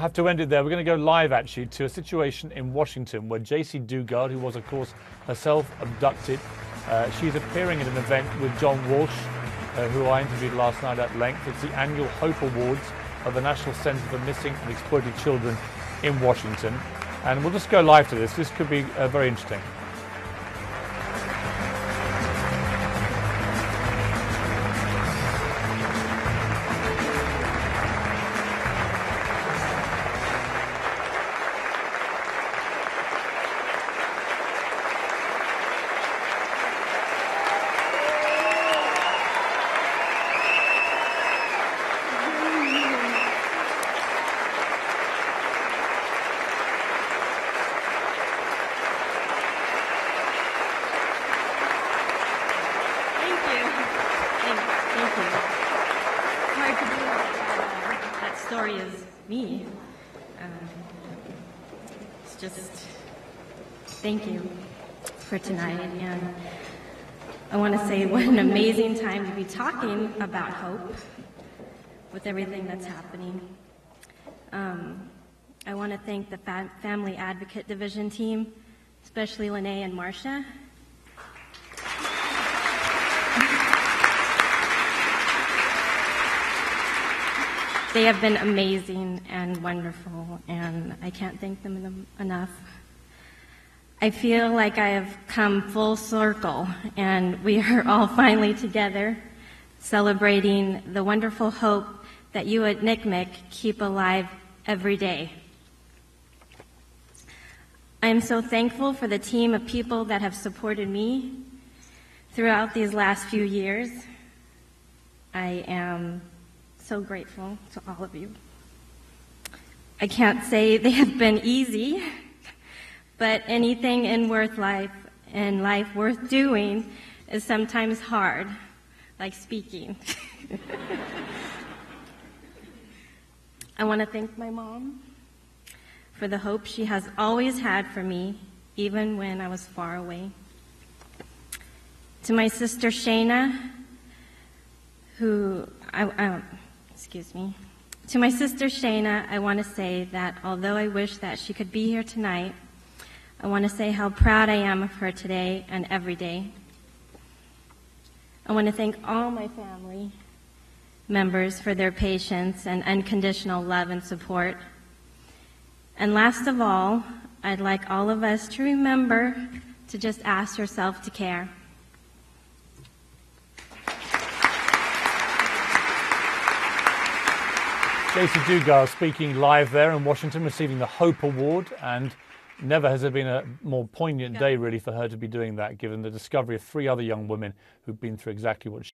I have to end it there. We're going to go live actually to a situation in Washington where Jaycee Dugard, who was, of course, herself abducted, uh, she's appearing at an event with John Walsh, uh, who I interviewed last night at length. It's the annual Hope Awards of the National Center for Missing and Exploited Children in Washington. And we'll just go live to this. This could be uh, very interesting. Thank, you. Hard to believe that uh, that story is me. Um, it's just thank you for tonight, and I want to say what an amazing time to be talking about hope with everything that's happening. Um, I want to thank the fa- Family Advocate Division team, especially Lene and Marcia. They have been amazing and wonderful, and I can't thank them enough. I feel like I have come full circle, and we are all finally together celebrating the wonderful hope that you at NCMEC keep alive every day. I am so thankful for the team of people that have supported me throughout these last few years. I am so grateful to all of you. I can't say they have been easy, but anything in worth life and life worth doing is sometimes hard, like speaking. I want to thank my mom for the hope she has always had for me, even when I was far away. To my sister Shayna, who I, um, excuse me. To my sister Shayna, I want to say that although I wish that she could be here tonight, I want to say how proud I am of her today and every day. I want to thank all my family members for their patience and unconditional love and support. And last of all, I'd like all of us to remember to just ask yourself to care. Jaycee Dugard speaking live there in Washington, receiving the Hope Award, and never has there been a more poignant day, really, for her to be doing that, given the discovery of three other young women who've been through exactly what she